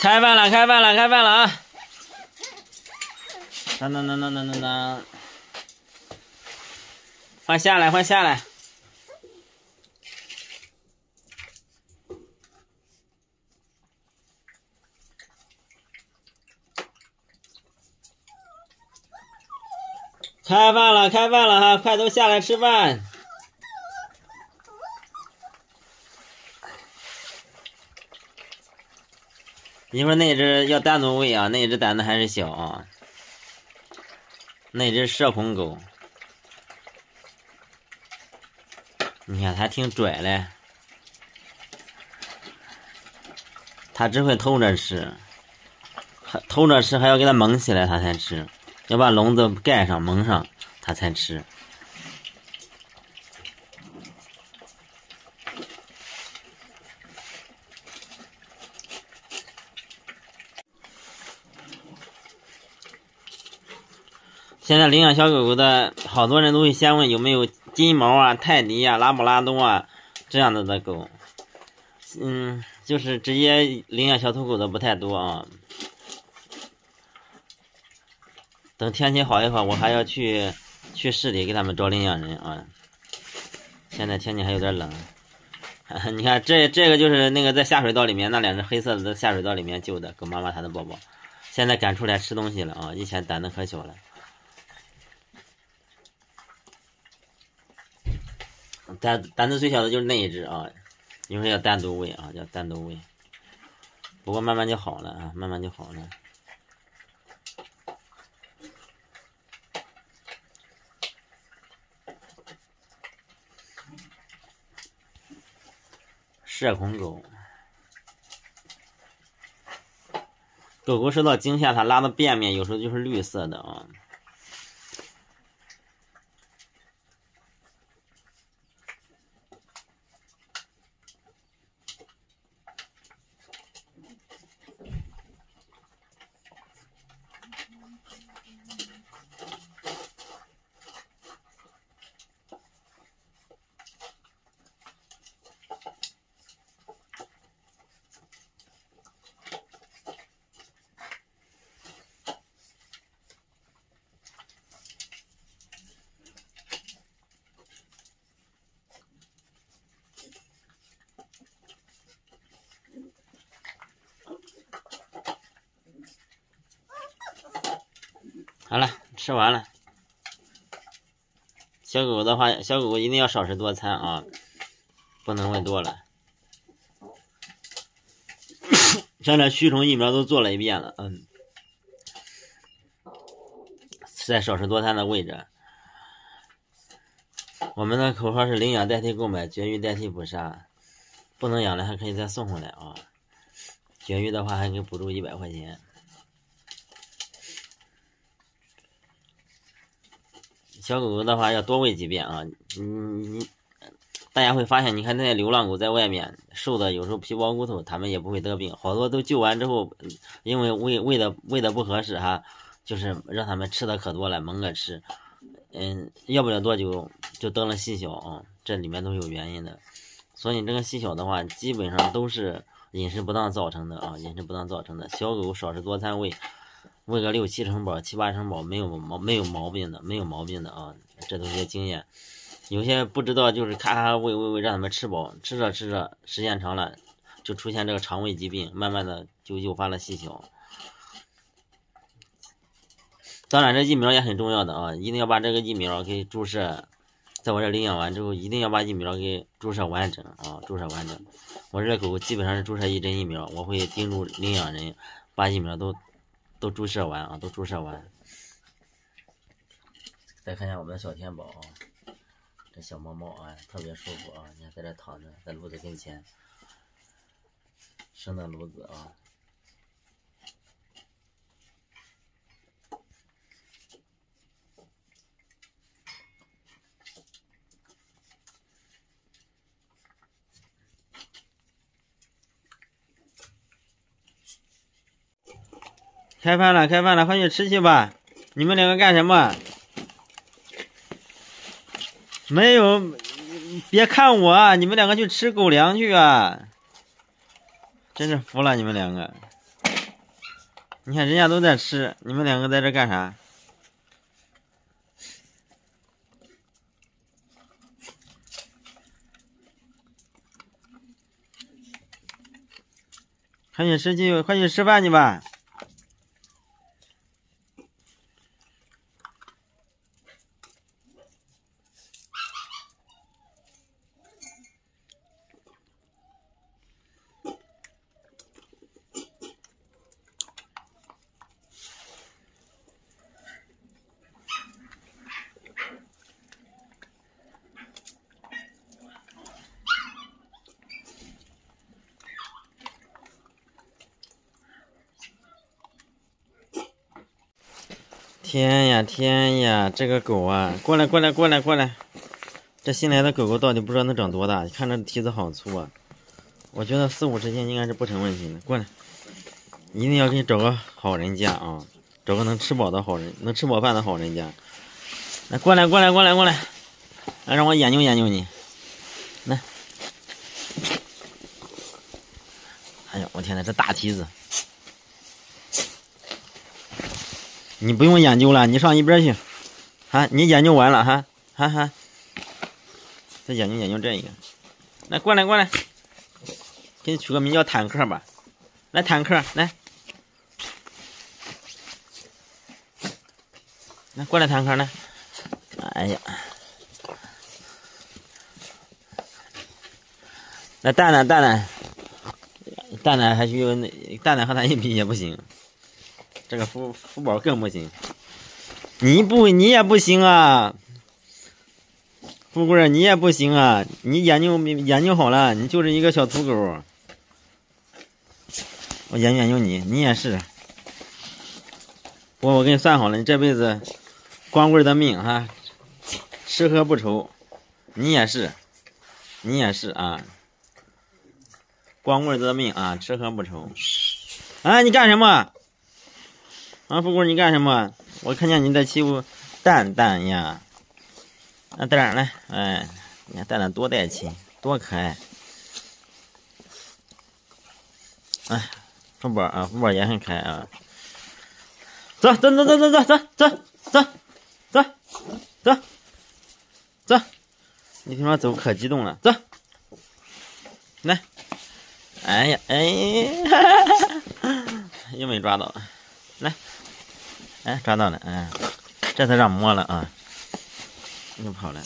开饭了，开饭了，开饭了啊！当当当当当当当，快下来，快下来！开饭了，开饭了哈！快都下来吃饭。一会儿那只要单独喂啊，那只胆子还是小啊。那只社恐狗，你看它挺拽嘞，它只会偷着吃，还偷着吃还要给它蒙起来，它才吃，要把笼子盖上蒙上，它才吃。现在领养小狗狗的好多人都会先问有没有金毛啊、泰迪啊、拉布拉多啊这样子的狗，嗯，就是直接领养小土狗的不太多啊。等天气好一会儿，我还要去去市里给他们找领养人啊。现在天气还有点冷，你看这这个就是那个在下水道里面那两只黑色的在下水道里面救的狗妈妈它的宝宝，现在敢出来吃东西了啊！以前胆子可小了。胆胆子最小的就是那一只啊，一会儿要单独喂啊，要单独喂。不过慢慢就好了啊，慢慢就好了。社恐狗，狗狗受到惊吓，它拉的便便有时候就是绿色的啊。好了，吃完了。小狗狗的话，小狗狗一定要少食多餐啊，不能喂多了。现在驱虫疫苗都做了一遍了，嗯，在少食多餐的位置。我们的口号是领养代替购买，绝育代替捕杀。不能养了还可以再送回来啊，绝育的话还可以补助一百块钱。小狗狗的话要多喂几遍啊！你你大家会发现，你看那些流浪狗在外面瘦的有时候皮包骨头，它们也不会得病。好多都救完之后，因为喂喂的喂的不合适哈，就是让它们吃的可多了，猛着吃，嗯，要不了多久就得了细小啊，这里面都有原因的。所以你这个细小的话，基本上都是饮食不当造成的啊，饮食不当造成的。小狗少食多餐喂。喂个六七成饱、七八成饱，没有毛没有毛病的，没有毛病的啊，这都是些经验。有些不知道，就是咔咔喂喂喂，让他们吃饱，吃着吃着，时间长了，就出现这个肠胃疾病，慢慢的就诱发了细小。当然，这疫苗也很重要的啊，一定要把这个疫苗给注射，在我这领养完之后，一定要把疫苗给注射完整啊，注射完整。我这狗基本上是注射一针疫苗，我会叮嘱领养人把疫苗都。都注射完啊，都注射完。再看一下我们的小天宝啊，这小猫猫啊，特别舒服啊！你看在这躺着，在炉子跟前，生的炉子啊。开饭了，开饭了，快去吃去吧！你们两个干什么？没有，别看我，你们两个去吃狗粮去啊！真是服了你们两个。你看人家都在吃，你们两个在这干啥？快去吃去，快去吃饭去吧。天呀天呀，这个狗啊，过来过来过来过来！这新来的狗狗到底不知道能长多大？你看这蹄子好粗啊！我觉得四五十斤应该是不成问题的。过来，一定要给你找个好人家啊，找个能吃饱的好人，能吃饱饭的好人家。来，过来过来过来过来，来让我研究研究你。来，哎呀，我天呐，这大蹄子！你不用研究了，你上一边去，哈，你研究完了哈，哈哈，再研究研究这一个，来过来过来，给你取个名叫坦克吧，来坦克来，来过来坦克来，哎呀，来蛋蛋蛋蛋，蛋蛋还需要那蛋蛋和他一比也不行。这个福福宝更不行，你不你也不行啊，富贵你也不行啊，你研究研究好了，你就是一个小土狗。我研究研究你，你也是。我我给你算好了，你这辈子光棍的命哈，吃喝不愁。你也是，你也是啊，光棍的命啊，吃喝不愁。啊，你干什么？啊，富贵，你干什么？我看见你在欺负蛋蛋呀！啊，蛋来，哎，你看蛋蛋多带气，多可爱！哎，福宝啊，福宝也很可爱啊！走走走走走走走走走走走！你听说走可激动了，走！来，哎呀，哎，哈哈哈又没抓到，来。哎，抓到了，哎，这才让摸了啊！又跑了，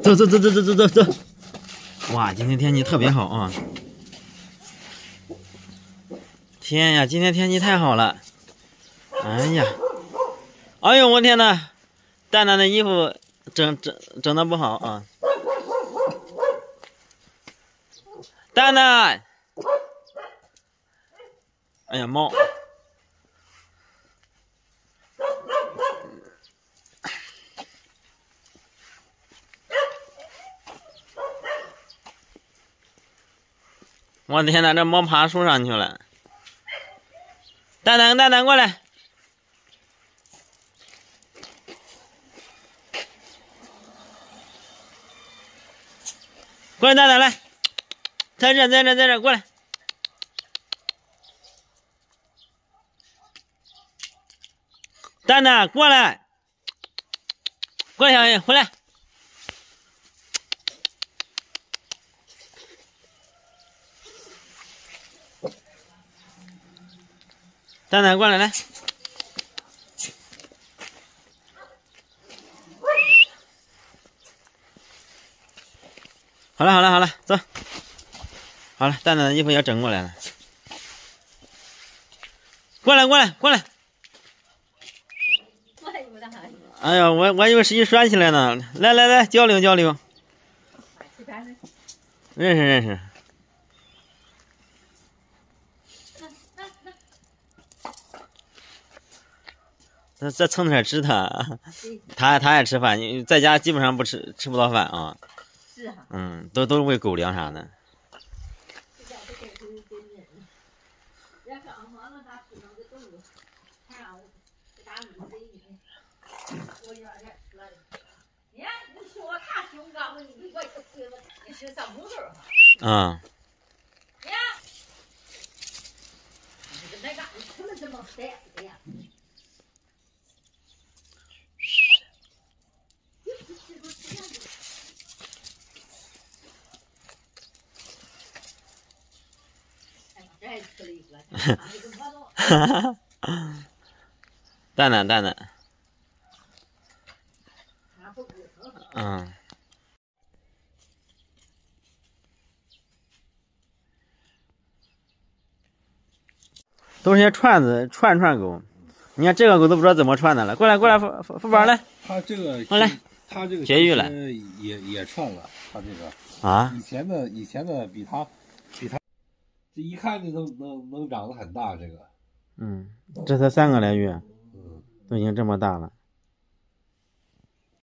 走走走走走走走走！哇，今天天气特别好啊！天呀，今天天气太好了！哎呀，哎呦，我天呐，蛋蛋的衣服整整整的不好啊！蛋蛋，哎呀，猫。我的天呐，这猫爬树上去了！蛋蛋，蛋蛋过来！过来，蛋蛋来，在这，在这，在这，过来！蛋蛋过来，过来，小鱼，回来！蛋蛋过来，来，好了，好了，好了，走，好了，蛋蛋的衣服要整过来了，过来，过来，过来，哎呀，我我以为是一拴起来呢，来来来，交流交流，认识认识。这这蹭点吃 他，他他爱吃饭，你在家基本上不吃吃不到饭啊。是啊。嗯，都都是喂狗粮啥的。嗯。他们怎么逮的呀？哎呀，这还吃了一个，这个我都蛋蛋蛋蛋。嗯。都是些串子串串狗，你看这个狗都不知道怎么串的了。过来过来，福福福宝来它这个好嘞，它这个绝育了也也串了，它这个啊！以前的以前的比它比它，这一看就能能能长得很大，这个，嗯，这才三个来月，嗯，都已经这么大了。